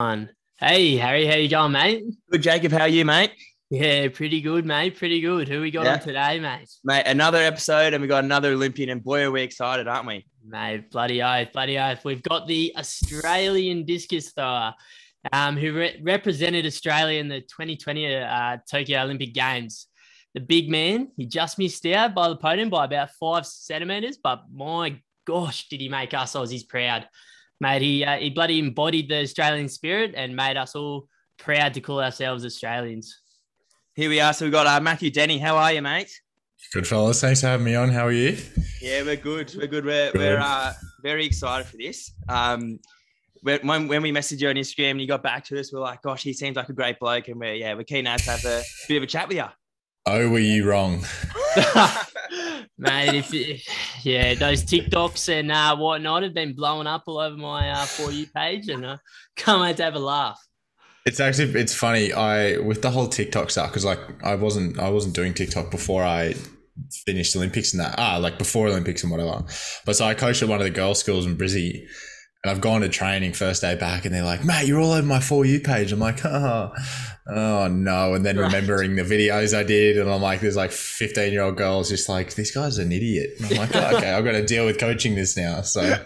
on. Hey, Harry, how you going, mate? Good, Jacob. How are you, mate? Yeah, pretty good, mate. Pretty good. Who we got Yeah. on today, mate? Mate, another episode, and we got another Olympian, and boy, are we excited, aren't we? Mate, bloody oath, bloody oath. We've got the Australian discus thrower um, who re- represented Australia in the 2020 uh, Tokyo Olympic Games. The big man, he just missed out by the podium by about five centimeters, but my gosh, did he make us Aussies proud. Mate, he, uh, he bloody embodied the Australian spirit and made us all proud to call ourselves Australians. Here we are. So we've got uh, Matthew Denny. How are you, mate? Good fellas, thanks for having me on. How are you? Yeah, we're good. We're good. We're, Good. we're uh, very excited for this. Um, when, when when we messaged you on Instagram and you got back to us, we're like, gosh, he seems like a great bloke, and we're yeah, we're keen now to have a bit of a chat with you. Oh, were you wrong? Mate, if you, yeah, those TikToks and uh, whatnot have been blowing up all over my uh, for you page, and uh, can't wait to have a laugh. It's actually it's funny. I with the whole TikTok stuff because like I wasn't I wasn't doing TikTok before I finished Olympics and that ah like before Olympics and whatever. But so I coached at one of the girls' schools in Brizzy, and I've gone to training first day back, and they're like, "Mate, you're all over my for you page." I'm like, "Oh, oh no!" And then Right. remembering the videos I did, and I'm like, "There's like 15 year old girls just like this guy's an idiot." And I'm like, oh, "Okay, I've got to deal with coaching this now." So.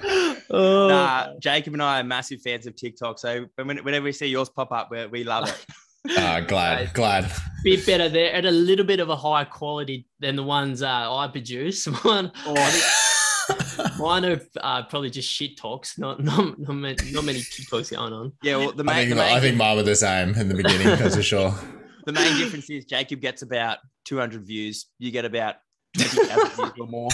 Oh, Nah, Jacob and I are massive fans of TikTok, so whenever we see yours pop up, we we love it. Ah, glad, glad. bit better there, at a little bit of a higher quality than the ones uh, I produce. Mine, mine are uh, probably just shit talks, not not not many, not many TikToks going on. Yeah, well, the I main, think, the main, I think mine were the same in the beginning, that's for sure. the main difference is Jacob gets about 200 views. You get about 20,000 views or more.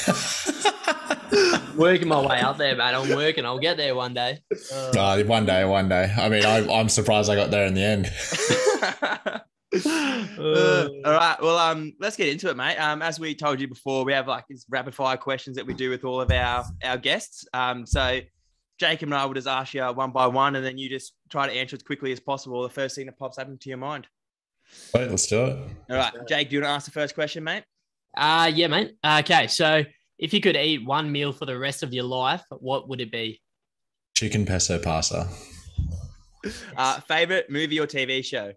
Working my way up there, mate. I'm working. I'll get there one day. Uh, Uh, one day, one day. I mean, I, I'm surprised I got there in the end. Uh, all right. Well, um, let's get into it, mate. Um, as we told you before, we have like these rapid fire questions that we do with all of our our guests. Um, so Jacob and I will just ask you one by one, and then you just try to answer as quickly as possible. The first thing that pops up into your mind. Wait, let's do it. All right, Jake, do you want to ask the first question, mate? Uh, yeah, mate. Okay, so if you could eat one meal for the rest of your life, what would it be? Chicken pesto pasta. Uh, favorite movie or TV show?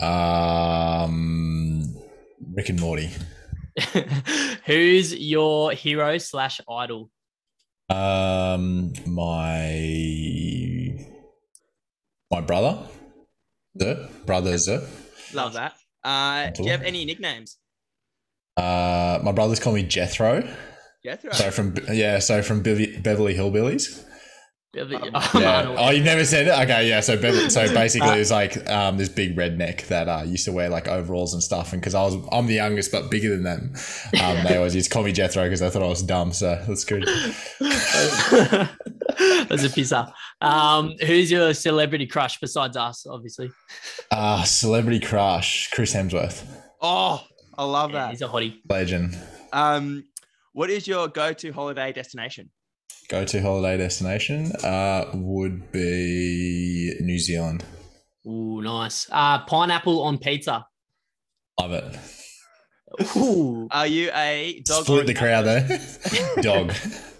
Um, Rick and Morty. Who's your hero slash idol? Um, my my brother, the brother Zer. Love that. Uh, do you have any nicknames? Uh, my brothers call me Jethro. Jethro. So from yeah, so from Bev- Beverly Hillbillies. Oh, Yeah. Oh, you've never said it? Okay, yeah. So, Bev- so basically, it's like um, this big redneck that uh, used to wear like overalls and stuff. And because I was, I'm the youngest, but bigger than them, um, they always used to call me Jethro because they thought I was dumb. So that's good. That's a piss up. Um, who's your celebrity crush besides us, obviously? Uh, celebrity crush, Chris Hemsworth, Oh, I love Yeah, that. he's a hottie. legend. Um, what is your go-to holiday destination? Go to holiday destination uh, would be New Zealand. Ooh, nice. Uh, pineapple on pizza. Love it. Ooh, Are you a dog? or Split the crowd person? there. Dog.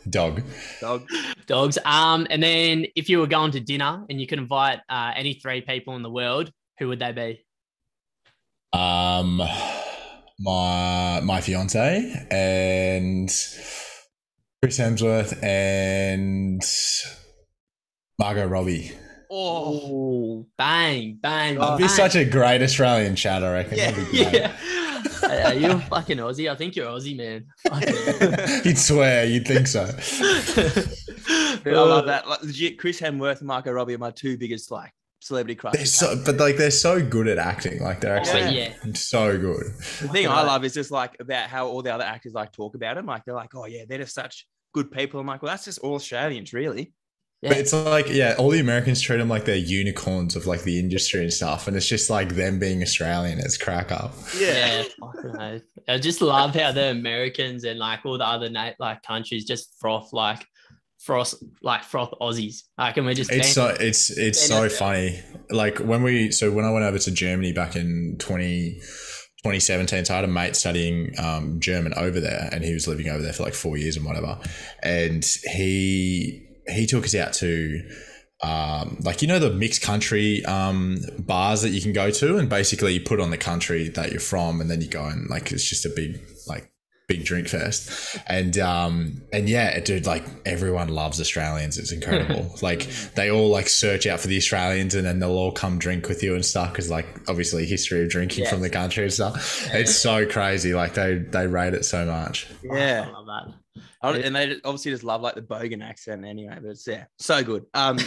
Dog. Dog. dogs. Um, and then if you were going to dinner and you could invite uh, any three people in the world, who would they be? Um, my my fiance and Chris Hemsworth and Margot Robbie. Oh, bang, bang. That'd That'd be such a great Australian chat, I reckon. Yeah, That'd be great. yeah. Uh, you're fucking Aussie. I think you're Aussie, man. Fucking- You'd swear, you'd think so. I love that. Like legit, Chris Hemsworth and Margot Robbie are my two biggest like celebrity They're crushes. so, but like they're so good at acting. Like they're actually yeah. so good. the thing I love is just like about how all the other actors like talk about him. Like they're like, oh yeah, they're just such good people. I'm like, well, that's just all Australians, really. Yeah. But it's like, yeah, all the Americans treat them like they're unicorns of like the industry and stuff, and it's just like them being Australian. It's crack up. Yeah, fucking oath. I just love how the Americans and like all the other na- like countries just froth like froth like froth Aussies. Like, and we're just It's so it's it's so funny. Like when we so when I went over to Germany back in 20, 2017, so I had a mate studying um, German over there, and he was living over there for like four years and whatever. And he he took us out to um, like you know the mixed country um, bars that you can go to, and basically you put on the country that you're from, and then you go and like it's just a big big drink fest, and um, and yeah, dude, like everyone loves Australians. It's incredible. like they all like search out for the Australians, and then they'll all come drink with you and stuff because like obviously history of drinking Yes. from the country and stuff. It's so crazy. Like they they rate it so much. Yeah. I love. I don't- and they obviously just love like the bogan accent anyway, but it's yeah, so good. Um, no,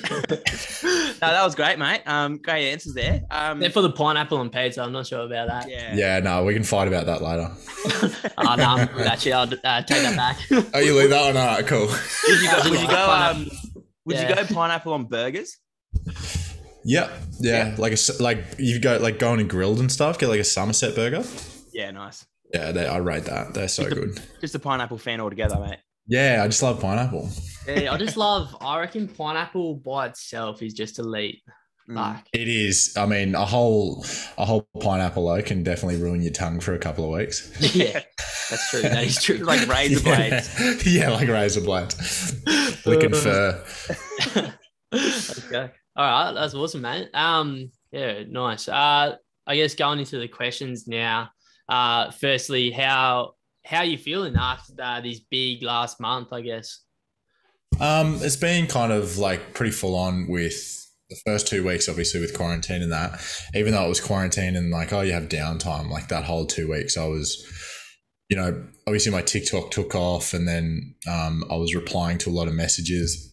that was great, mate. Um, great answers there. Um, They're for the pineapple and pizza. I'm not sure about that. yeah, Yeah, no, we can fight about that later. Oh, no, I'm good, actually, I'll uh, take that back. Oh, you leave that one? All right, cool. Would you go? Would you go? Um, would you go pineapple on burgers? Yep. Yeah, like a s- like you go like going and Grill'd and stuff. Get like a Somerset burger. Yeah, nice. Yeah, they, I rate that. They're so good. Just a pineapple fan altogether, mate. Yeah, I just love pineapple. Yeah, I just love. I reckon pineapple by itself is just elite. Mm. Like, It is. I mean, a whole a whole pineapple though can definitely ruin your tongue for a couple of weeks. yeah, that's true. That is true. Like razor blades. yeah, like razor blades. Licking fur. okay. All right, that's awesome, mate. Um, yeah, nice. Uh, I guess going into the questions now. Uh, firstly, how how are you feeling after uh, this big last month? I guess. Um, it's been kind of like pretty full on with the first two weeks, obviously with quarantine and that. Even though it was quarantine and like, oh, you have downtime, like that whole two weeks, I was, you know, obviously my TikTok took off, and then um, I was replying to a lot of messages.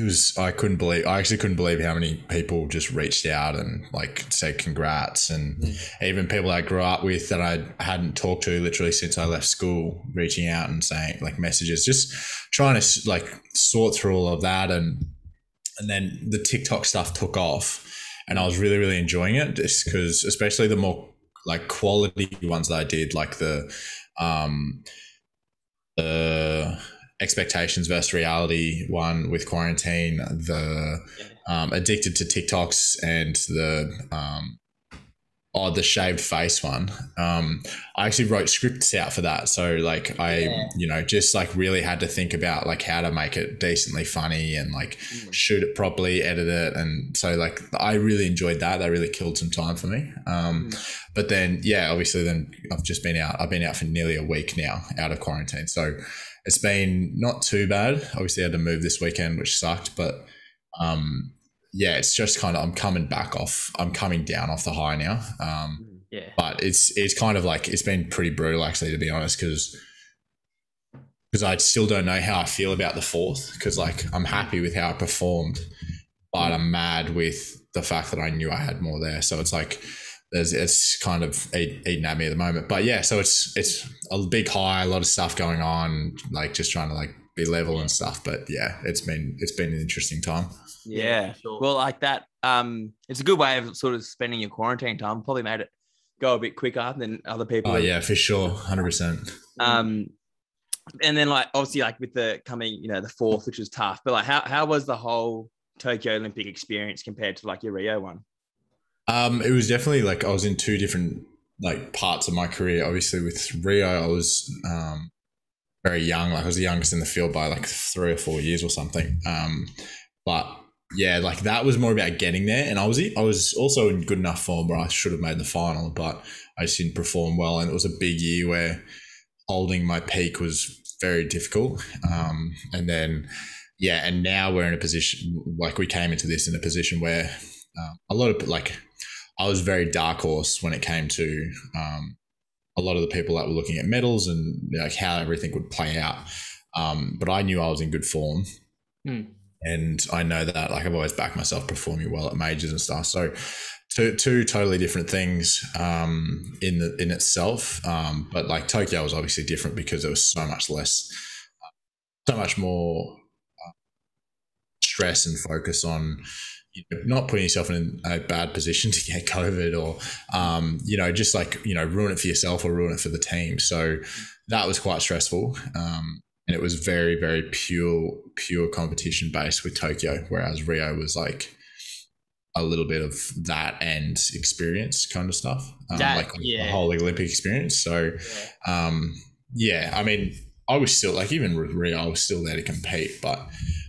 It was I couldn't believe I actually couldn't believe how many people just reached out and like said congrats. And even people I grew up with that I hadn't talked to literally since I left school reaching out and saying like messages just trying to like sort through all of that. And and then the TikTok stuff took off and I was really really enjoying it just because especially the more like quality ones that I did like the um the expectations versus reality one with quarantine the um, addicted to TikToks and the um, oh the shaved face one. Um, I actually wrote scripts out for that, so like I Yeah. you know just like really had to think about like how to make it decently funny and like Mm. shoot it properly, edit it, and so like I really enjoyed that. That really killed some time for me. Um, but then yeah, obviously then I've just been out. I've been out for nearly a week now, out of quarantine, so. It's been not too bad. Obviously, I had to move this weekend, which sucked, but um, yeah, it's just kind of I'm coming back off. I'm coming down off the high now. Um, Yeah. but it's it's kind of like it's been pretty brutal actually, to be honest, because because I still don't know how I feel about the fourth. Because like I'm happy with how I performed, but I'm mad with the fact that I knew I had more there. So it's like there's it's kind of eat, eating at me at the moment. But yeah, so it's it's a big high, a lot of stuff going on, like just trying to like be level and stuff. But yeah, it's been it's been an interesting time. Yeah. for sure. Well, like that. Um, it's a good way of sort of spending your quarantine time. Probably made it go a bit quicker than other people. Oh yeah, for sure, hundred percent. Um, and then like obviously like with the coming, you know, the fourth, which was tough. But like, how how was the whole Tokyo Olympic experience compared to like your Rio one? Um, it was definitely like I was in two different like parts of my career. Obviously, with Rio, I was um, very young. Like I was the youngest in the field by like three or four years or something. Um, but yeah, like that was more about getting there, and I was I was also in good enough form where I should have made the final, but I just didn't perform well, and it was a big year where holding my peak was very difficult. Um, and then yeah, and now we're in a position like we came into this in a position where um, a lot of like I was very dark horse when it came to um, a lot of the people that were looking at medals and like how everything would play out. Um, but I knew I was in good form, Hmm. and I know that like I've always backed myself performing well at majors and stuff. So two two totally different things um, in the in itself. Um, but like Tokyo was obviously different because there was so much less, so much more uh, stress and focus on you know, not putting yourself in a bad position to get COVID or, um, you know, just like, you know, ruin it for yourself or ruin it for the team. So that was quite stressful. Um, and it was very, very pure, pure competition based with Tokyo, whereas Rio was like a little bit of that and experience kind of stuff, um, That- like yeah. the whole Olympic experience. So, um, yeah, I mean, I was still like, even with Rio, I was still there to compete, but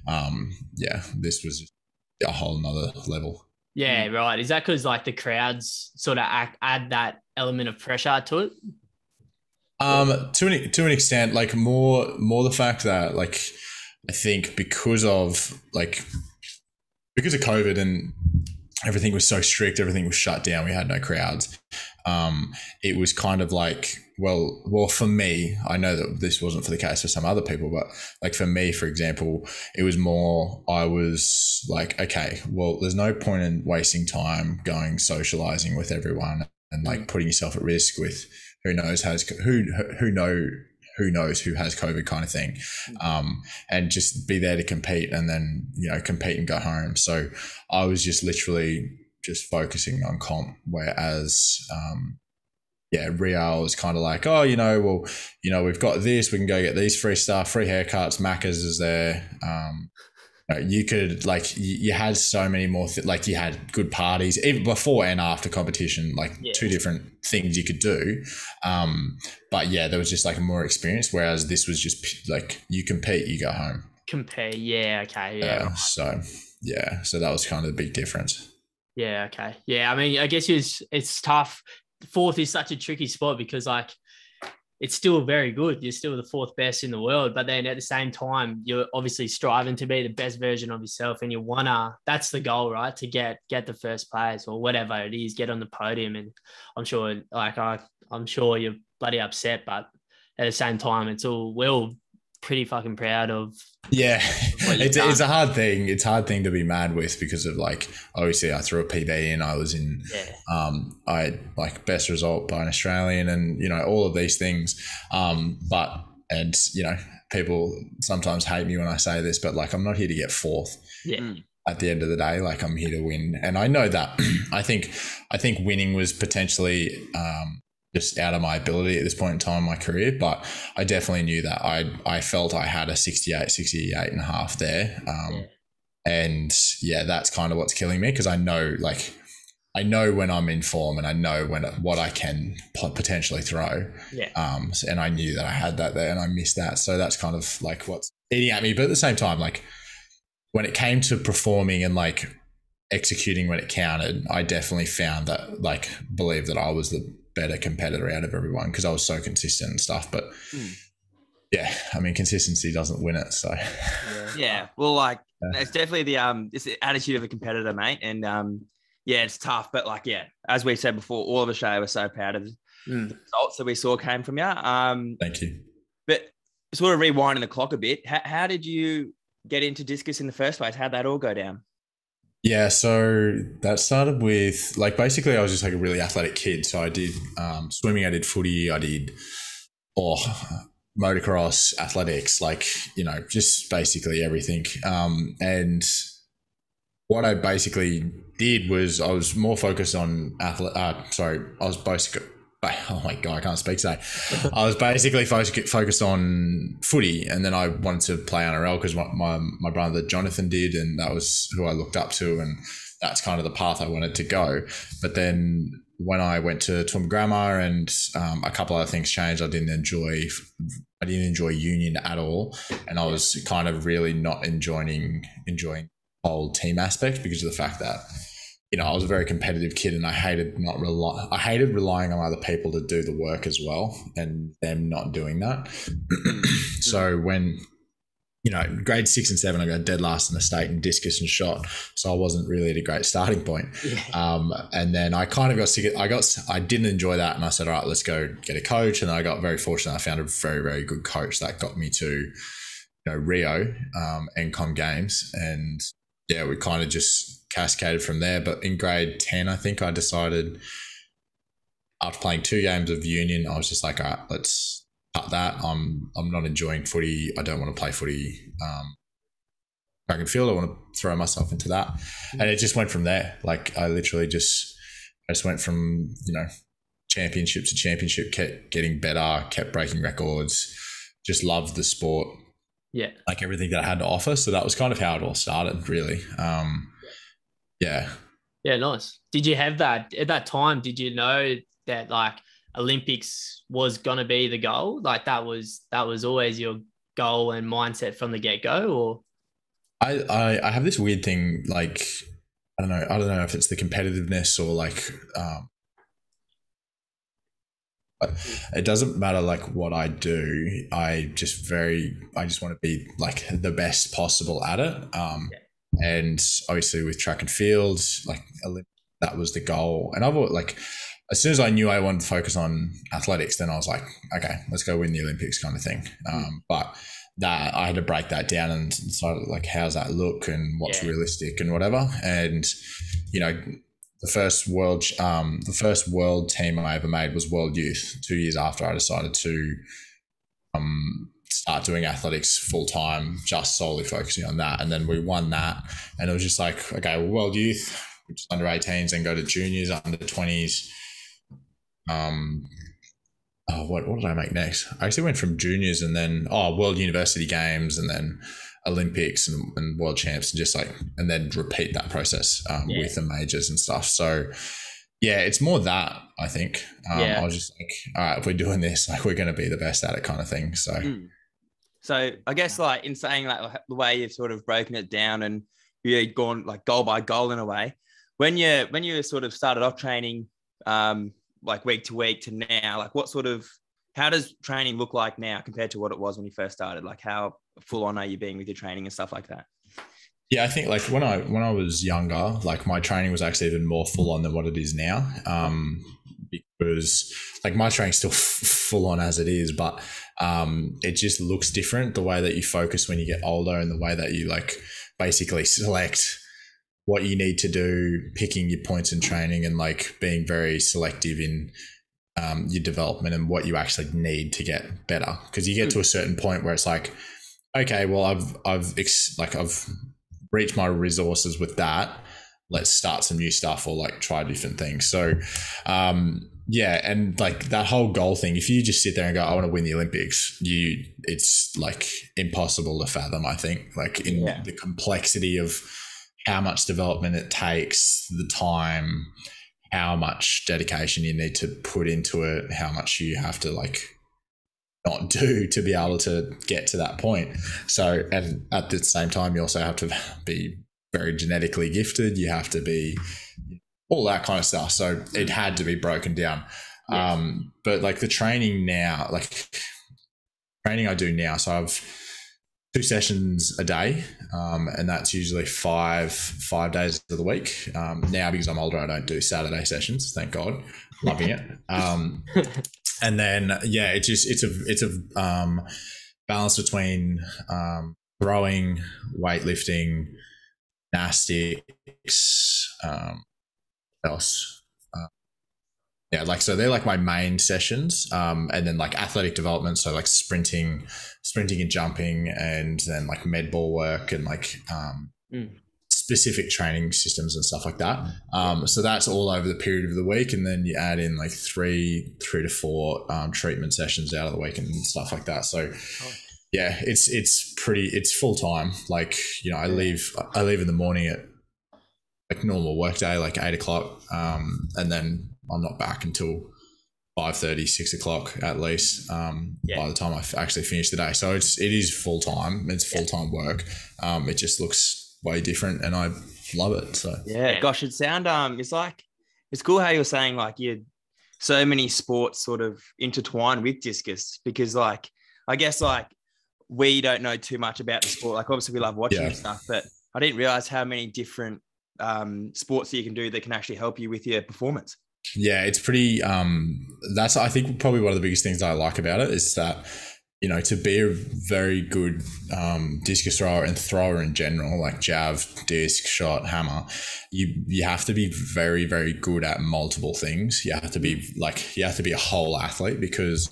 um, yeah, this was a whole nother level. Yeah, right. Is that because like the crowds sort of act, add that element of pressure to it? Um, to an to an extent, like more more the fact that like I think because of like because of COVID and everything was so strict, everything was shut down. We had no crowds. Um, it was kind of like, well, well, for me, I know that this wasn't for the case for some other people, but like for me, for example, it was more. I was like, okay, well, there's no point in wasting time going socializing with everyone and like putting yourself at risk with who knows has who who know who knows who has COVID kind of thing, um, and just be there to compete and then you know compete and go home. So I was just literally just focusing on comp, whereas um, yeah, Rio was kind of like, oh, you know, well, you know, we've got this, we can go get these free stuff, free haircuts, Macca's is there. Um, you could like you, had so many more th- like you had good parties even before and after competition like yeah. two different things you could do um but yeah there was just like a more experience whereas this was just like you compete you go home compare yeah okay yeah uh, so yeah so that was kind of the big difference yeah okay yeah i mean i guess it's it's tough fourth is such a tricky spot because like it's still very good. You're still the fourth best in the world, but then at the same time, you're obviously striving to be the best version of yourself, and you wanna. That's the goal, right? To get get the first place or whatever it is, get on the podium. And I'm sure, like I, I'm sure you're bloody upset, but at the same time, it's all we're pretty fucking proud of. Yeah, it's, it's a hard thing. It's a hard thing to be mad with because of like obviously I threw a PB and I was in. Yeah. Um, I like best result by an Australian and you know all of these things. Um, but and you know people sometimes hate me when I say this, but like I'm not here to get fourth. Yeah. Mm. At the end of the day, like I'm here to win, and I know that. I think I think winning was potentially um, just out of my ability at this point in time in my career. But I definitely knew that I I felt I had a 68, 68 and a half there. Um. And yeah, that's kind of what's killing me because I know like I know when I'm in form and I know when what I can potentially throw. Yeah. Um, and I knew that I had that there and I missed that. So that's kind of like what's eating at me. But at the same time, like when it came to performing and like executing when it counted, I definitely found that like believe that I was the better competitor out of everyone because I was so consistent and stuff. But mm. yeah, I mean, consistency doesn't win it. So yeah, yeah. well, like yeah. it's definitely the um, it's the attitude of a competitor, mate. And um, yeah, it's tough, but like yeah, as we said before, all of Australia were so proud of mm. the results that we saw came from you. Um, thank you. But sort of rewinding the clock a bit, how, how did you get into discus in the first place? How'd that all go down? Yeah, so that started with like basically I was just like a really athletic kid. So I did um, swimming, I did footy, I did oh motocross, athletics, like you know, just basically everything. Um, and what I basically did was I was more focused on athlete. Uh, sorry, I was basically oh my god, I can't speak today. I was basically focused on footy, and then I wanted to play NRL because my, my, my brother Jonathan did, and that was who I looked up to, and that's kind of the path I wanted to go. But then when I went to Toowoomba Grammar and um, a couple other things changed, I didn't enjoy I didn't enjoy union at all, and I was kind of really not enjoying enjoying whole team aspect because of the fact that you know, I was a very competitive kid and I hated not rely I hated relying on other people to do the work as well and them not doing that. so when you know, grade six and seven, I got dead last in the state in discus and shot. So I wasn't really at a great starting point. Yeah. Um, and then I kind of got sick. I got, I didn't enjoy that. And I said, all right, let's go get a coach. And I got very fortunate. I found a very, very good coach that got me to, you know, Rio, um, and Com games. And yeah, we kind of just cascaded from there. But in grade 10, I think I decided after playing two games of union, I was just like, all right, let's cut that. I'm I'm not enjoying footy. I don't want to play footy. Um, track and field. I want to throw myself into that, and it just went from there. Like I literally just I just went from you know championship to championship, kept getting better, kept breaking records. Just loved the sport. Yeah, like everything that I had to offer. So that was kind of how it all started, really. Um, yeah. Yeah, nice. Did you have that at that time? Did you know that like Olympics was gonna be the goal? Like that was that was always your goal and mindset from the get go, or? I, I I have this weird thing like I don't know I don't know if it's the competitiveness or like um it doesn't matter like what I do I just very I just want to be like the best possible at it um Yeah. and obviously with track and field like that was the goal and I've like as soon as I knew I wanted to focus on athletics then I was like okay let's go win the Olympics kind of thing um but that I had to break that down and decide like how's that look and what's Yeah. realistic and whatever. And you know, the first world um the first world team I ever made was World Youth two years after I decided to um start doing athletics full time, just solely focusing on that. And then we won that and it was just like, okay, well World Youth, which is under 18s, then go to juniors, under 20s. Um oh, what, what did I make next? I actually went from juniors and then oh World University Games and then Olympics and, and World Champs and just like and then repeat that process um, Yeah. with the majors and stuff. So yeah, it's more that I think. Um, Yeah. I was just like, all right, if we're doing this, like we're going to be the best at it, kind of thing. So Mm. So I guess like in saying like the way you've sort of broken it down and you've gone like goal by goal in a way. When you when you sort of started off training, um, like week to week to now, like what sort of how does training look like now compared to what it was when you first started? Like how full on are you being with your training and stuff like that? Yeah, I think like when I when I was younger, like my training was actually even more full on than what it is now. Um, because like my training's still f- full on as it is, but um, it just looks different the way that you focus when you get older and the way that you like basically select what you need to do, picking your points in training and like being very selective in um, your development and what you actually need to get better. Because you get to a certain point where it's like, okay, well, I've I've ex- like I've reached my resources with that. Let's start some new stuff or like try different things. So, um, yeah, and like that whole goal thing. If you just sit there and go, "I want to win the Olympics," you it's like impossible to fathom. I think like in Yeah. the complexity of how much development it takes, the time, how much dedication you need to put into it, how much you have to like not do to be able to get to that point. So, and at the same time, you also have to be very genetically gifted. You have to be all that kind of stuff. So it had to be broken down. Yeah. Um, but like the training now, like training I do now, so I've two sessions a day, um, and that's usually five five days of the week. Um, now because I'm older, I don't do Saturday sessions. Thank God, loving it. Um, and then yeah, it's just it's a it's a um, balance between um, throwing, weightlifting, gymnastics, um, else. Uh, yeah, like so they're like my main sessions, um, and then like athletic development, so like sprinting, sprinting and jumping, and then like med ball work and like um, Mm. Specific training systems and stuff like that. Um, so that's all over the period of the week, and then you add in like three, three to four um, treatment sessions out of the week and stuff like that. So yeah, it's it's pretty, it's full time. Like you know, I leave I leave in the morning at like normal work day, like eight o'clock, um, and then I'm not back until. 5.30 6 o'clock at least um, Yeah. by the time I f- actually finish the day so it's it is full time it's full time work um, it just looks way different and I love it so Yeah, gosh, it sound um, it's like it's cool how you're saying like you so many sports sort of intertwine with discus because like I guess like we don't know too much about the sport. Like obviously we love watching Yeah. stuff, but I didn't realize how many different um, sports that you can do that can actually help you with your performance. Yeah, it's pretty. Um, that's I think probably one of the biggest things I like about it is that you know to be a very good um, discus thrower and thrower in general, like jav, disc, shot, hammer, you you have to be very very good at multiple things. You have to be like you have to be a whole athlete because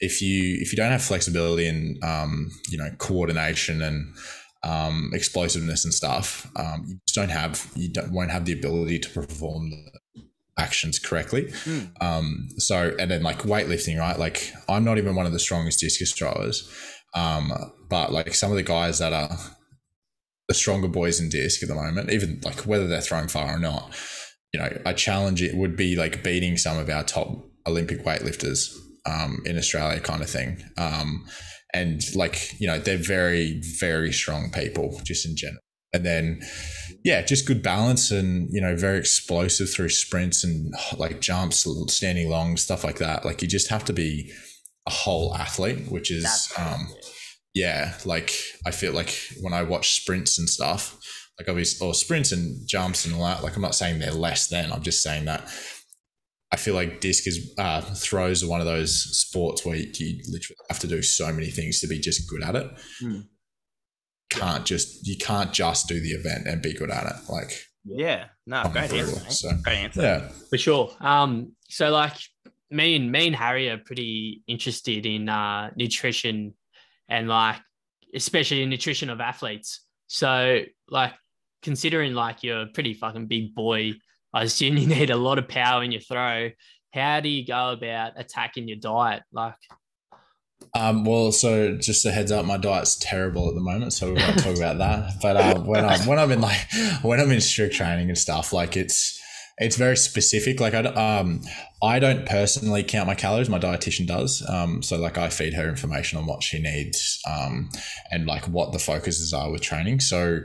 if you if you don't have flexibility and um, you know coordination and um, explosiveness and stuff, um, you just don't have you don't, won't have the ability to perform the actions correctly. Mm. Um, so and then like weightlifting, right? Like I'm not even one of the strongest discus throwers, um, but like some of the guys that are the stronger boys in disc at the moment, even like whether they're throwing far or not, you know, a challenge it would be like beating some of our top Olympic weightlifters um, in Australia, kind of thing. Um, and like you know they're very very strong people just in general and then yeah just good balance and you know very explosive through sprints and like jumps standing long stuff like that like you just have to be a whole athlete which is um yeah like i feel like when i watch sprints and stuff like obviously or sprints and jumps and all that like i'm not saying they're less than i'm just saying that I feel like disc is uh, throws are one of those sports where you, you, literally have to do so many things to be just good at it. Mm. Can't just you can't just do the event and be good at it. Like yeah, no, great answer. Mate. So, great answer. Yeah, for sure. Um, so like me and me and Harry are pretty interested in uh, nutrition and like especially nutrition of athletes. So like considering like you're a pretty fucking big boy I assume you need a lot of power in your throw. How do you go about attacking your diet? Like, um, well, so just a heads up, my diet's terrible at the moment, so we won't talk about that. But um, when I'm when I'm in like when I'm in strict training and stuff, like it's it's very specific. Like I um I don't personally count my calories. My dietitian does. Um, so like I feed her information on what she needs, um, and like what the focuses are with training. So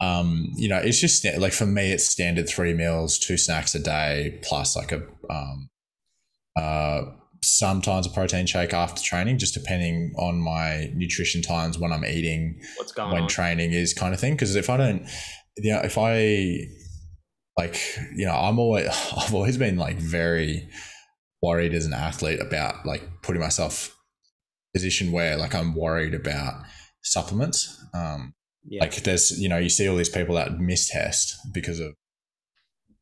um, you know, it's just like for me, it's standard three meals, two snacks a day, plus like a um, uh, sometimes a protein shake after training, just depending on my nutrition times when I'm eating, what's going when on. training is kind of thing. Because if I don't, you know, if I like, you know, I'm always I've always been like very worried as an athlete about like putting myself position where like I'm worried about supplements. Um, yeah. Like there's, you know, you see all these people that miss test because of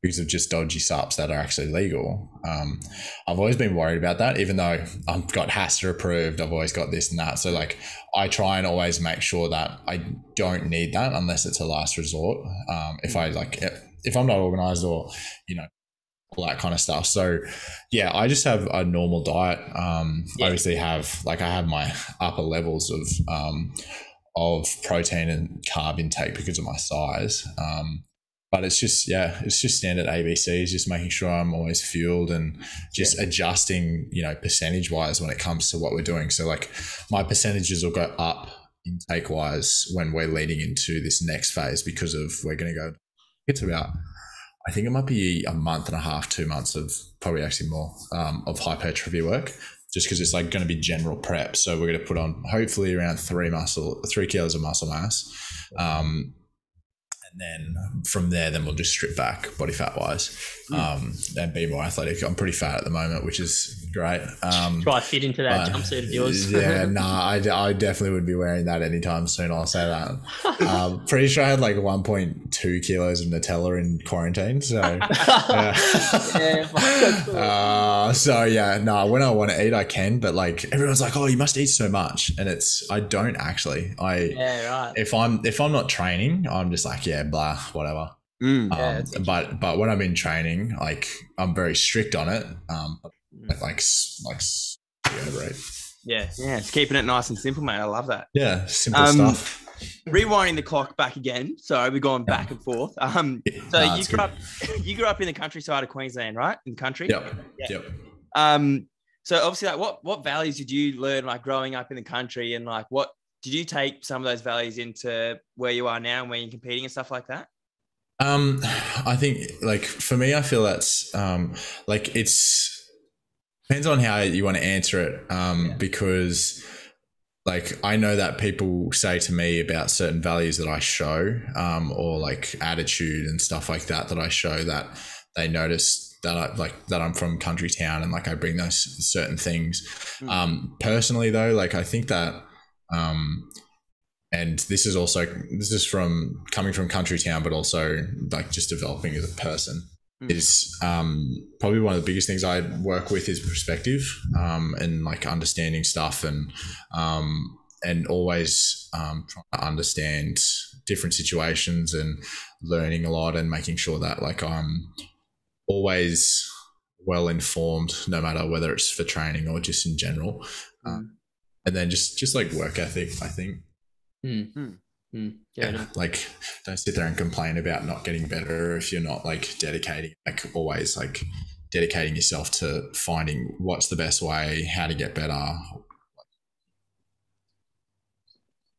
because of just dodgy subs that are actually legal. Um, I've always been worried about that, even though I've got HASTA approved. I've always got this and that. So like, I try and always make sure that I don't need that unless it's a last resort. Um, if I like, if I'm not organized or you know all that kind of stuff. So yeah, I just have a normal diet. Um, yeah. obviously have like I have my upper levels of um, of protein and carb intake because of my size. Um, but it's just yeah, it's just standard ABCs, just making sure I'm always fueled and just yeah. adjusting, you know, percentage wise when it comes to what we're doing. So like my percentages will go up intake wise when we're leading into this next phase because of we're going to go. It's about I think it might be a month and a half, two months of probably actually more um, of hypertrophy work just because it's like going to be general prep. So we're going to put on hopefully around three muscle, three kilos of muscle mass. Um, then from there, then we'll just strip back body fat wise um, and be more athletic. I'm pretty fat at the moment, which is great. Um, Try fit into that jumpsuit of yours. yeah, no, nah, I, I definitely would be wearing that anytime soon. I'll say that. um, pretty sure I had like 1.2 kilos of Nutella in quarantine. So, yeah. yeah uh, so yeah, no, nah, when I want to eat, I can, but like everyone's like, oh, you must eat so much. And it's, I don't actually. I, yeah, right. If I'm, if I'm not training, I'm just like, yeah, blah, whatever. Mm, yeah, um, but but when I'm in training, like I'm very strict on it. Um, like like yeah, right. Yeah, yeah, it's keeping it nice and simple, mate. I love that. Yeah, simple um, stuff. Rewinding the clock back again. Sorry, we're going back and forth. Um, so no, you grew good. up, you grew up in the countryside of Queensland, right? In the country. Yep. Yeah. Yep. Um, so obviously, like, what what values did you learn, like growing up in the country, and like, what did you take some of those values into where you are now and where you're competing and stuff like that? Um, I think like for me, I feel that's um like it's depends on how you want to answer it. Um, yeah. because like I know that people say to me about certain values that I show, um, or like attitude and stuff like that that I show that they notice that I like that I'm from country town and like I bring those certain things. Mm. Um, personally though, like I think that um and this is also this is from coming from country town but also like just developing as a person. Is um, probably one of the biggest things i work with is perspective um, and like understanding stuff and um, and always um, trying to understand different situations and learning a lot and making sure that like i'm always well informed no matter whether it's for training or just in general mm. and then just just like work ethic i think Mm. Mm. Yeah, yeah like don't sit there and complain about not getting better if you're not like dedicating, like always like dedicating yourself to finding what's the best way, how to get better.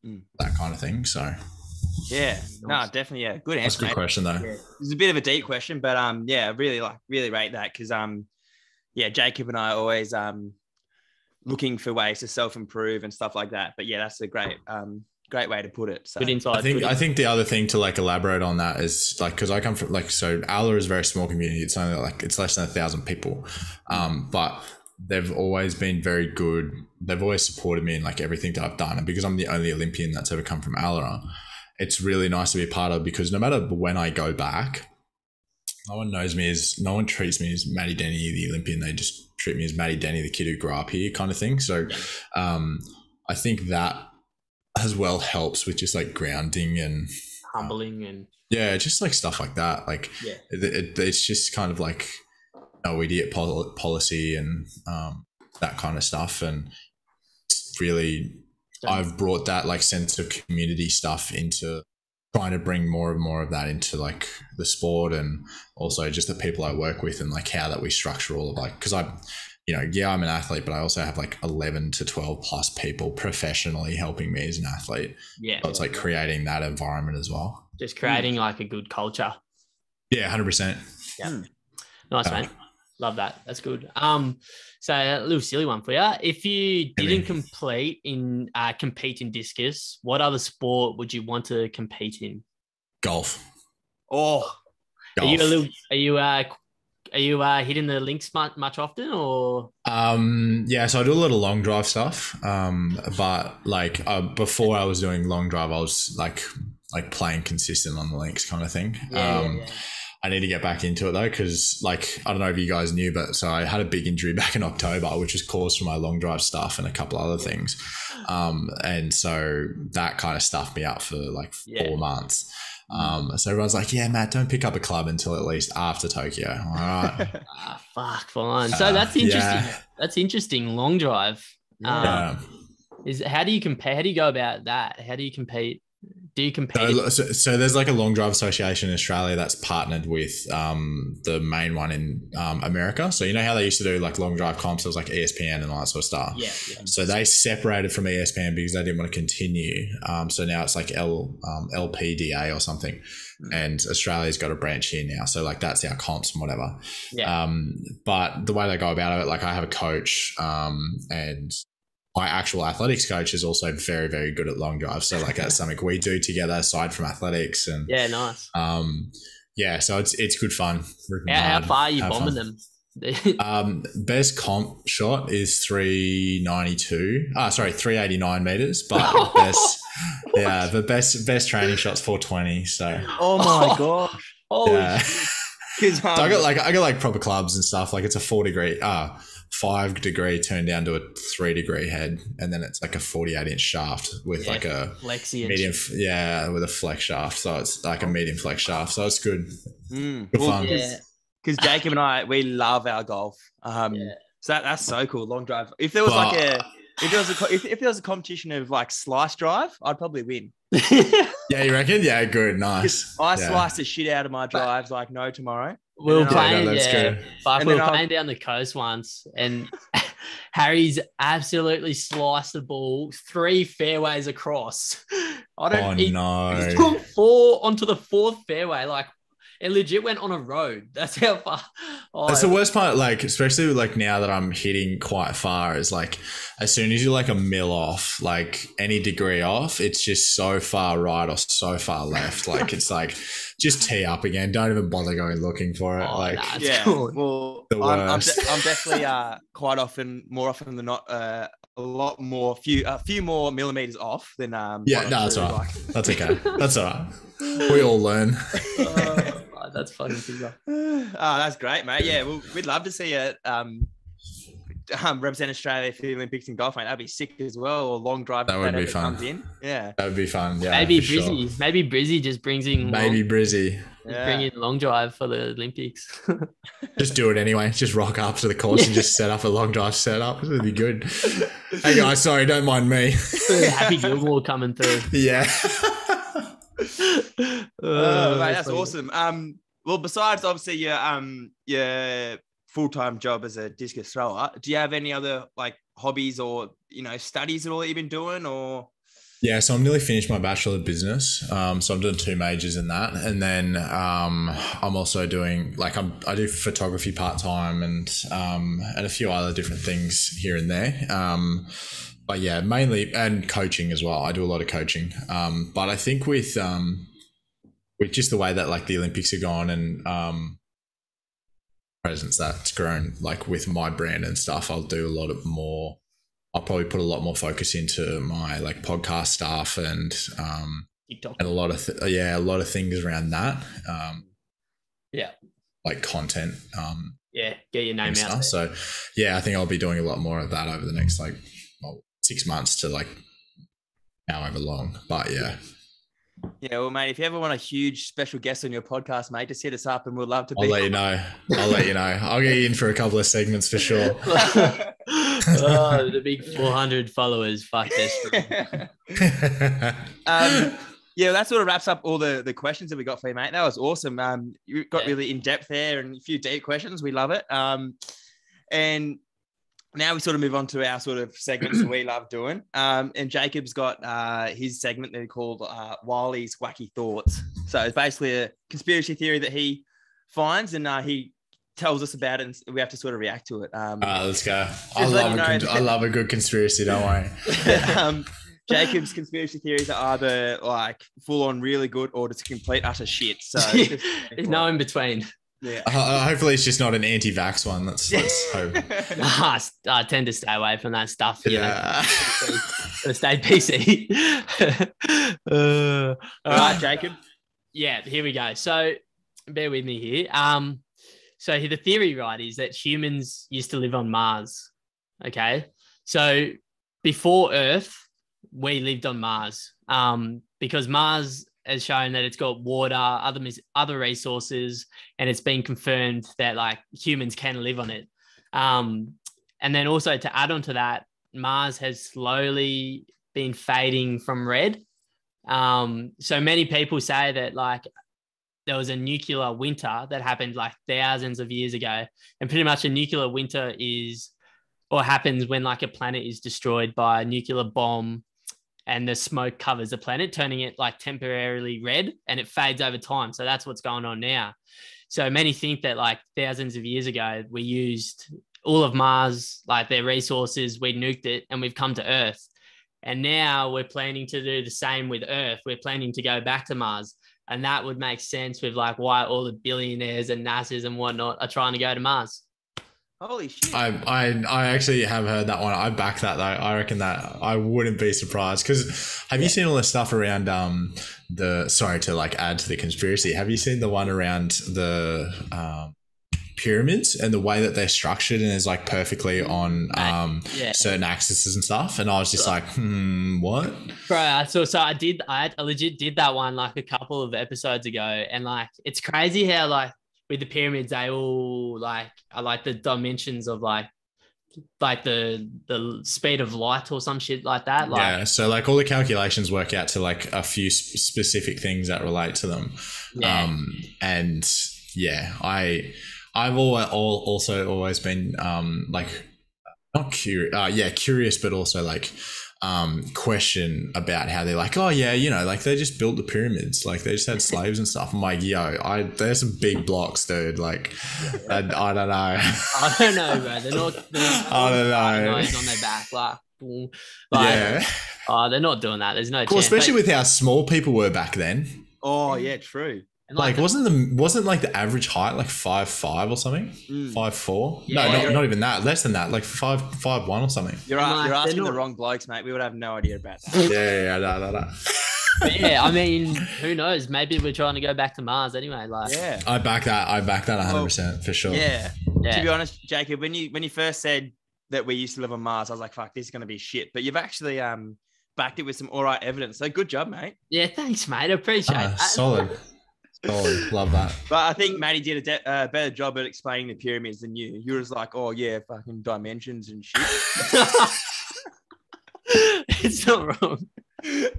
Mm. that kind of thing. So Yeah, no, definitely, yeah, good answer. that's a answer. good mate. question though. Yeah. It's a bit of a deep question, but um, yeah, I really like really rate that because um, yeah, Jacob and I are always um looking for ways to self improve and stuff like that. But yeah, that's a great um great way to put it. So Good insight. I think good I think the other thing to like elaborate on that is like because I come from like so Allora is a very small community. It's only like it's less than a thousand people, um, but they've always been very good. They've always supported me in like everything that I've done, and because I'm the only Olympian that's ever come from Allora, it's really nice to be a part of. Because no matter when I go back, no one knows me as no one treats me as Matty Denny, the Olympian. They just treat me as Matty Denny, the kid who grew up here, kind of thing. So, um, I think that as well helps with just like grounding and humbling and yeah, just like stuff like that. Like Yeah. it, it, it's just kind of like no idiot pol- policy and um, that kind of stuff. And it's really, I've brought that like sense of community stuff into trying to bring more and more of that into like the sport and also just the people I work with and like how that we structure all of like because I you know yeah I'm an athlete but I also have like 11 to 12 plus people professionally helping me as an athlete yeah, so it's like creating that environment as well just creating like a good culture. yeah 100% Yeah. Nice, Uh, mate. Love that. That's good. Um, so a little silly one for you. If you didn't complete in uh, compete in discus, what other sport would you want to compete in? golf oh, Are you a little? Are you uh? Are you uh hitting the links much, much often or? Um, yeah, so I do a lot of long drive stuff. Um, but like uh, before I was doing long drive, I was like like playing consistent on the links kind of thing. um, I need to get back into it though, because like I don't know if you guys knew, but so I had a big injury back in October, which was caused from my long drive stuff and a couple other things. Um, and so that kind of stuffed me up for like Yeah. four months. Um, so everyone's like, "Yeah, Matt, don't pick up a club until at least after Tokyo." All right. Ah, fuck, fine. So Uh, that's interesting. yeah. That's interesting. Long drive. Um, Yeah. Is how do you compare? How do you go about that? How do you compete? Do you compete? So, so, so there's like a long drive association in Australia that's partnered with um, the main one in um, America. So you know how they used to do like long drive comps, it was like ESPN and all that sort of stuff. yeah, yeah. So they separated from ESPN because they didn't want to continue. Um, so now it's like L um, LPDA or something, Mm. and Australia's got a branch here now. So like that's our comps and whatever. Yeah. Um, but the way they go about it, like I have a coach, um, and my actual athletics coach is also very very good at long drive. So like that's something we do together aside from athletics and yeah, nice. um, yeah. So it's it's good fun. Ripping How, how far are you have bombing fun. them? Um, best comp shot is 392. Ah, sorry, 389 meters. But best, yeah, the best best training shot's 420. So oh my gosh. oh, yeah, Because so I got like I got like proper clubs and stuff. Like it's a four degree, ah, five degree turned down to a three degree head, and then it's like a 48 inch shaft with Yeah. like a Lexi and medium, f- yeah, with a flex shaft. So it's like a medium flex shaft. So it's good. Mm. Good Well, fun. Yeah. because Jacob and I we love our golf. Um, Yeah. so that, that's so cool. Long drive. If there was Well, like a if there was a if, if there was a competition of like slice drive, I'd probably win. Yeah, you reckon? Yeah, good, nice. I yeah. slice the shit out of my drives like no tomorrow. We were And then I'll- playing, Yeah, that's yeah, fuck, we then were I'll- playing down the coast once, and Harry's absolutely sliced the ball three fairways across. I don't. Oh he, no! He's put four onto the fourth fairway, like it legit went on a road. That's how far. Oh, That's the worst part, like especially like now that I'm hitting quite far, is like as soon as you're like a mill off, like any degree off, it's just so far right or so far left. Like it's like just tee up again. Don't even bother going looking for it. Oh, like nah, That's yeah. cool. Well, The I'm, I'm, worst. de- I'm definitely uh, quite often, more often than not, uh, a lot more, few, a few more millimeters off than um. Yeah, no, that's sure all right. like. that's okay. That's all right. We all learn. That's fucking bizarre. oh, that's great, mate. Yeah, well, we'd love to see it. Um, um, represent Australia for the Olympics in golf, mate. That'd be sick as well. Or long drive. That would be fun. Comes in. Yeah. That would be fun. Yeah, maybe for sure. Brizzy, maybe Brizzy just brings in Maybe long, Brizzy. Yeah. bring in long drive for the Olympics. Just do it anyway. Just rock up to the course and just set up a long drive setup. It'd be good. Hey guys, sorry, don't mind me. Happy Gilmore coming through. yeah. Oh, mate, that's funny. awesome. Um, well, besides obviously your um your full time job as a discus thrower, do you have any other like hobbies or you know studies at all that you've been doing or? Yeah, so I'm nearly finished my bachelor of business. Um, so I'm doing two majors in that, and then um, I'm also doing like I'm I do photography part time and um, and a few other different things here and there. Um, but yeah, mainly and coaching as well. I do a lot of coaching. Um, but I think with um, with just the way that like the Olympics are gone and um, presence that's grown, like with my brand and stuff, I'll do a lot of more I'll probably put a lot more focus into my like podcast stuff and um TikTok. and a lot of th- yeah a lot of things around that um Yeah. like content um Yeah, get your name out. so yeah I think I'll be doing a lot more of that over the next like well, six months to like however long but yeah Yeah, well, mate, if you ever want a huge special guest on your podcast, mate, just hit us up and we'd love to be. I'll let you know I'll let you know I'll get you in for a couple of segments for sure oh, the big 400 followers. Fuck this. um, yeah, that sort of wraps up all the, the questions that we got for you, mate. That was awesome. Um, you got Yeah. really in depth there and a few deep questions. We love it. Um, and now we sort of move on to our sort of segments that we love doing. Um, and Jacob's got uh, his segment that he called uh, Wiley's Wacky Thoughts. So it's basically a conspiracy theory that he finds and uh, he tells us about it and we have to sort of react to it. Um, All right, let's go. I love, you a know con- that- I love a good conspiracy. Don't worry. um, Jacob's conspiracy theories are either like full on really good or just complete utter shit. So just- no in between. Yeah. Uh, hopefully, it's just not an anti-vax one. That's, that's hope. I I tend to stay away from that stuff. You know, Yeah. to stay PC. uh, All right, Jacob. yeah, here we go. So bear with me here. Um, so the theory, right, is that humans used to live on Mars. Okay. So before Earth, we lived on Mars. Um, because Mars has shown that it's got water, other other resources, and it's been confirmed that like humans can live on it. Um, and then also to add on to that, Mars has slowly been fading from red. Um, so many people say that like there was a nuclear winter that happened like thousands of years ago, and pretty much a nuclear winter is or happens when like a planet is destroyed by a nuclear bomb and the smoke covers the planet, turning it like temporarily red and it fades over time. So that's what's going on now. So many think that like thousands of years ago, we used all of Mars, like their resources, we nuked it and we've come to Earth. And now we're planning to do the same with Earth. We're planning to go back to Mars. And that would make sense with like why all the billionaires and NASA's and whatnot are trying to go to Mars. Holy shit. I, I I actually have heard that one. I back that though. I reckon that I wouldn't be surprised because have you seen all the stuff around um the sorry to like add to the conspiracy? Have you seen the one around the um, pyramids and the way that they're structured and is like perfectly on um Yeah. certain axes and stuff? And I was just like, hmm, what? Bro, I saw so I did I legit did that one like a couple of episodes ago, and like it's crazy how like with the pyramids they all like I like the dimensions of like like the the speed of light or some shit like that. Like yeah. So like all the calculations work out to like a few sp- specific things that relate to them. yeah, Um, and yeah, I I've always also always been um like not curious, uh, yeah, curious, but also like um question about how they're like, oh yeah, you know, like they just built the pyramids, like they just had slaves and stuff. I'm like, yo, I there's some big blocks, dude. Like, I, I don't know. I don't know, bro. They're not. They're not I don't know. on their back, like, like yeah, oh, they're not doing that. There's no cool, chance. especially with how small people were back then. oh, yeah, true. And, Like, wasn't the wasn't like the average height like five five or something? Mm. Five four? Yeah. no, not, not even that. Less than that. Like five five one or something. You're, like, you're they're asking the wrong blokes, mate. We would have no idea about that. Yeah, yeah, yeah, no, no, no. but yeah, I mean, who knows? Maybe we're trying to go back to Mars anyway. Like, yeah. I back that. I back that 100 percent for sure. Yeah. yeah. To be honest, Jacob, when you when you first said that we used to live on Mars, I was like, fuck, this is gonna be shit. But you've actually um backed it with some all right evidence. So good job, mate. Yeah, thanks, mate. I appreciate that. solid, solid. Love that. But I think Maddie did a de- uh, better job at explaining the pyramids than you. You were just like, oh yeah, fucking dimensions and shit. it's not wrong.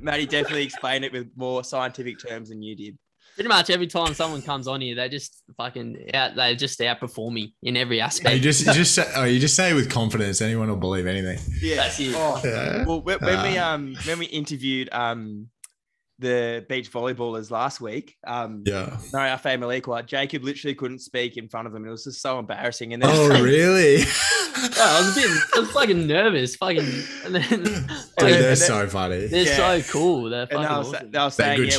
Maddie definitely explained it with more scientific terms than you did. Pretty much every time someone comes on here, they just fucking out. They just outperform me in every You aspect. just you just say, oh, you just say it with confidence. Anyone will believe anything. Yeah. That's it. Oh, Yeah. well, when, when we Ah. um when we interviewed um the beach volleyballers last week, um, Yeah. Mariafe Taliqua, Jacob literally couldn't speak in front of them. It was just so embarrassing. And then Oh really? I was a bit, I was fucking nervous. Fucking, and then Dude, then- they're and so funny. they're Yeah. so cool. They're and fucking they were, awesome. they were They're saying, good yeah,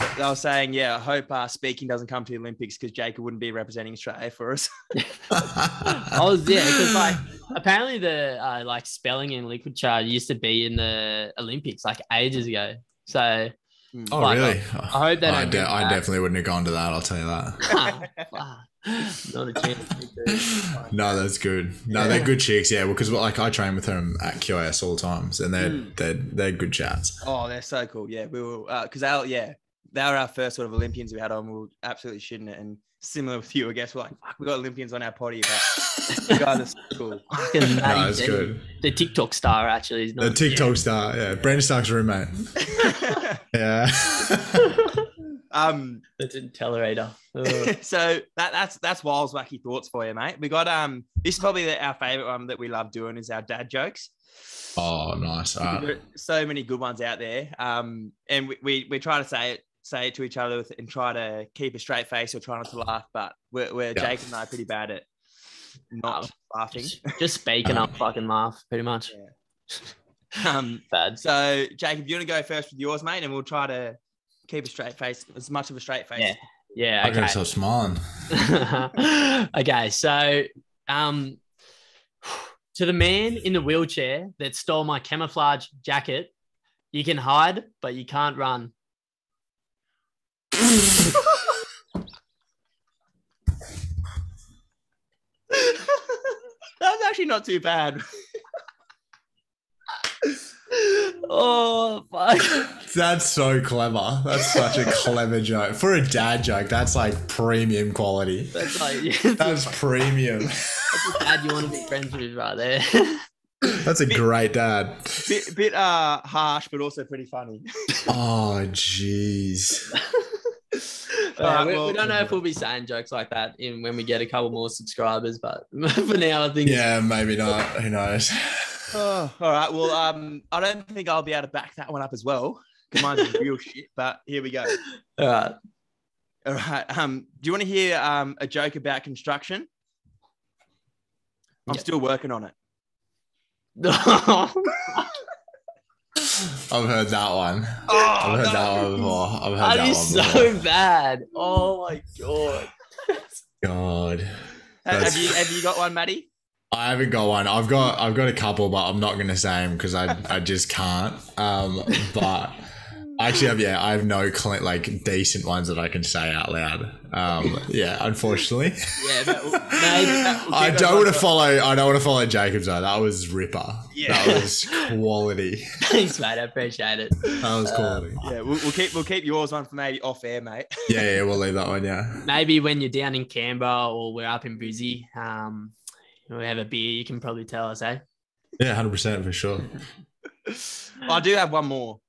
well, they were saying, yeah, I hope uh, speaking doesn't come to the Olympics because Jacob wouldn't be representing Australia for us. I was yeah, because like apparently the uh, like spelling and literature used to be in the Olympics like ages ago. So Hmm. oh Like, really? I oh, hope they. I, de- I definitely wouldn't have gone to that. I'll tell you that. Ah, Not a chance. No, that's good. No, they're good chicks. Yeah, because like I train with them at QAS all the times, and they're Mm. they're they're good chats. oh, they're so cool. Yeah, we were because uh, they were, yeah, they were our first sort of Olympians we had on. We were absolutely shitting it. And similar with you, I guess we're like, fuck, we got Olympians on our potty, but you guys are cool. Fucking No, Matty it's G. good. The TikTok star actually is not The not TikTok star, yeah, Brandon Stark's roommate. Yeah. um, It's a tellerator. So that that's that's Wiley's wacky thoughts for you, mate. We got um, this is probably the, our favorite one that we love doing is our dad jokes. oh, nice. All right. There are so many good ones out there. Um, and we, we, we try to say it say it to each other with, and try to keep a straight face or try not to laugh. But we're, we're Yeah. Jake and I are pretty bad at not laughing. just, just speaking up, fucking laugh, pretty much. Um, Bad. so Jacob, you want to go first with yours, mate, and we'll try to keep a straight face, as much of a straight face. Yeah. Yeah. I gotta Okay. smiling. okay, so um, to the man in the wheelchair that stole my camouflage jacket, you can hide, but you can't run. that was actually not too bad. Oh fuck! That's so clever. That's such a clever joke. For a dad joke, that's like premium quality. That's like yeah, That's premium. that's a dad you want to be friends with right there. That's a great dad. bit, bit uh harsh, but also pretty funny. Oh, jeez. Alright, we, we don't know if we'll be saying jokes like that in when we get a couple more subscribers, but for now, I think Yeah, maybe not. Who knows? Oh, all right. Well, um, I don't think I'll be able to back that one up as well. 'cause Mine's real shit, but here we go. all right. All right. Um, do you want to hear um a joke about construction? I'm Yeah. still working on it. I've heard that one. Oh, I've heard that one before. I've heard that that is one so bad. Oh my god. God. Have That's- you have you got one, Maddie? I haven't got one. I've got I've got a couple, but I'm not gonna say them because I I just can't. Um, but I actually have yeah, I have no cl- like decent ones that I can say out loud. Um, yeah, unfortunately, Yeah, that will I don't want to follow. I don't want to follow Jacob's though. That was ripper. Yeah. that was quality. Thanks, mate. I appreciate it. That was quality. Yeah, we'll, we'll keep we'll keep yours one for maybe off air, mate. Yeah, yeah, we'll leave that one. Yeah, Maybe when you're down in Canberra or we're up in Brizzy, um, we have a beer. You can probably tell us, eh? yeah, hundred percent for sure. I do have one more.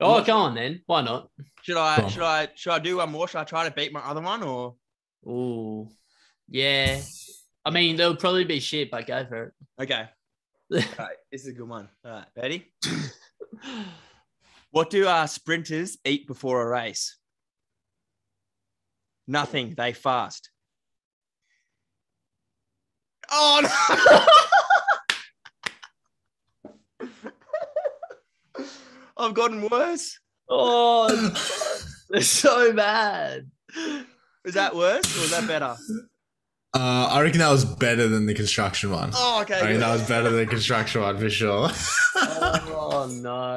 Oh, come on then. Why not? Should I Go should I should I do one more? Should I try to beat my other one or Oh, yeah. I mean, there'll probably be shit, but go for it. okay? All right, this is a good one. All right, ready? What do our sprinters eat before a race? Nothing. They fast. Oh no! I've gotten worse. oh, it's so bad. Is that worse or is that better? Uh, I reckon that was better than the construction one. Oh, okay. I mean, good. that was better than the construction one for sure. Oh no.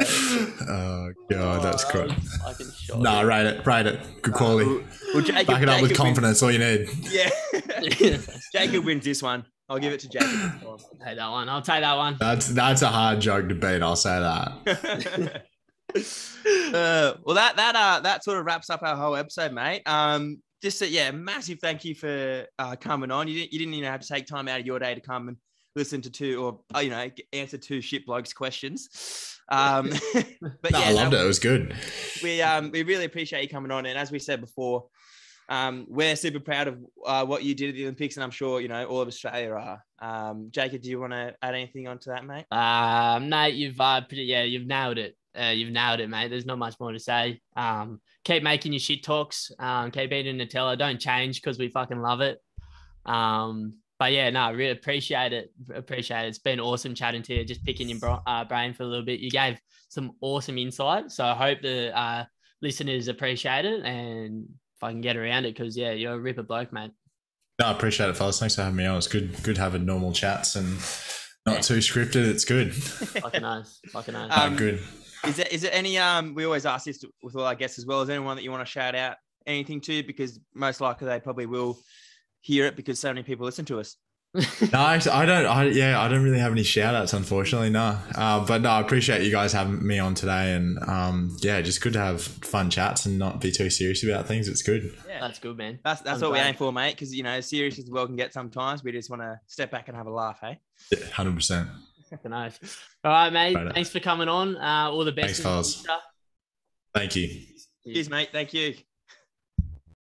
oh god, that's Oh, cool. I was fucking shocked. Nah, rate it, rate it. Good quality. Well, well, Jacob, Back it up with Jacob confidence. All you need. Yeah. Jacob wins this one. I'll give it to Jacob. I'll take that one. I'll take that one. That's that's a hard joke to beat. I'll say that. uh, well, that that uh that sort of wraps up our whole episode, mate. Um, just a, yeah, massive thank you for uh, coming on. You didn't you didn't even have to take time out of your day to come and listen to two or uh, you know answer two shit blokes questions. Um, but No, yeah, I loved no, it. It was good. we um we really appreciate you coming on, and as we said before, um, we're super proud of uh, what you did at the Olympics, and I'm sure you know all of Australia are. Um, Jacob, do you want to add anything onto that, mate? Um, mate, you've uh, pretty, yeah, you've nailed it. Uh, you've nailed it, mate. There's not much more to say. Um, keep making your shit talks. Um, keep eating Nutella. Don't change because we fucking love it. Um, but yeah, no, I really appreciate it. Appreciate it. It's been awesome chatting to you. Just picking your bro- uh, brain for a little bit. You gave some awesome insight. So I hope the uh, listeners appreciate it and if I can get around it because yeah, you're a ripper bloke, mate. No, I appreciate it, fellas. Thanks for having me on. It's good, good having normal chats and not too scripted. It's good. Fucking nice. Fucking nice. Um, good. Is there is there any um? We always ask this with all our guests as well. Is there anyone that you want to shout out anything to? Because most likely they probably will hear it because so many people listen to us. No, I, I don't. I, yeah, I don't really have any shout outs, unfortunately. No, uh, but no, I appreciate you guys having me on today, and um, yeah, just good to have fun chats and not be too serious about things. It's good. Yeah, That's good, man. that's that's I'm what we aim for, mate. Because you know, as serious as the world can get sometimes, we just want to step back and have a laugh, hey. Hundred percent. Fucking nice. All right, mate. Right on. Thanks for coming on. Uh, all the best. Thanks, in the fellas. future. Thank you. Cheers, mate. Thank you.